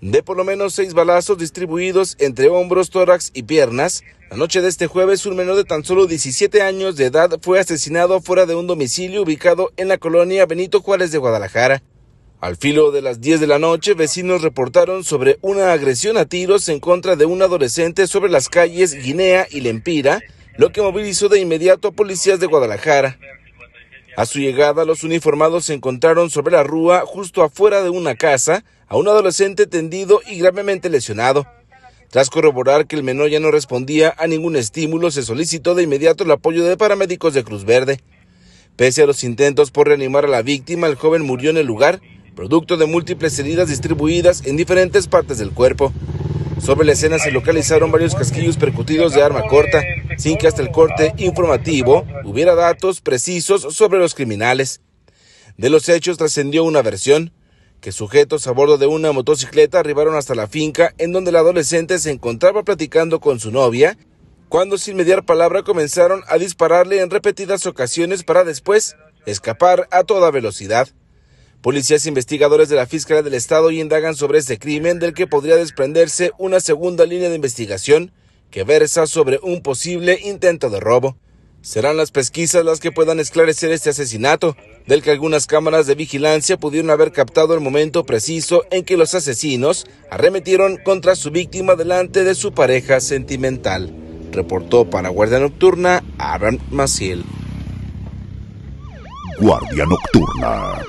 de por lo menos seis balazos distribuidos entre hombros, tórax y piernas. La noche de este jueves, un menor de tan solo 17 años de edad fue asesinado fuera de un domicilio ubicado en la colonia Benito Juárez de Guadalajara. Al filo de las 10 de la noche, vecinos reportaron sobre una agresión a tiros en contra de un adolescente sobre las calles Guinea y Lempira, lo que movilizó de inmediato a policías de Guadalajara. A su llegada, los uniformados se encontraron sobre la rúa justo afuera de una casa a un adolescente tendido y gravemente lesionado. Tras corroborar que el menor ya no respondía a ningún estímulo, se solicitó de inmediato el apoyo de paramédicos de Cruz Verde. Pese a los intentos por reanimar a la víctima, el joven murió en el lugar producto de múltiples heridas distribuidas en diferentes partes del cuerpo. Sobre la escena se localizaron varios casquillos percutidos de arma corta, sin que hasta el corte informativo hubiera datos precisos sobre los criminales. De los hechos trascendió una versión, que sujetos a bordo de una motocicleta arribaron hasta la finca en donde el adolescente se encontraba platicando con su novia, cuando sin mediar palabra comenzaron a dispararle en repetidas ocasiones para después escapar a toda velocidad. Policías investigadores de la Fiscalía del Estado indagan sobre este crimen del que podría desprenderse una segunda línea de investigación que versa sobre un posible intento de robo. Serán las pesquisas las que puedan esclarecer este asesinato, del que algunas cámaras de vigilancia pudieron haber captado el momento preciso en que los asesinos arremetieron contra su víctima delante de su pareja sentimental. Reportó para Guardia Nocturna Aaron Maciel. Guardia Nocturna.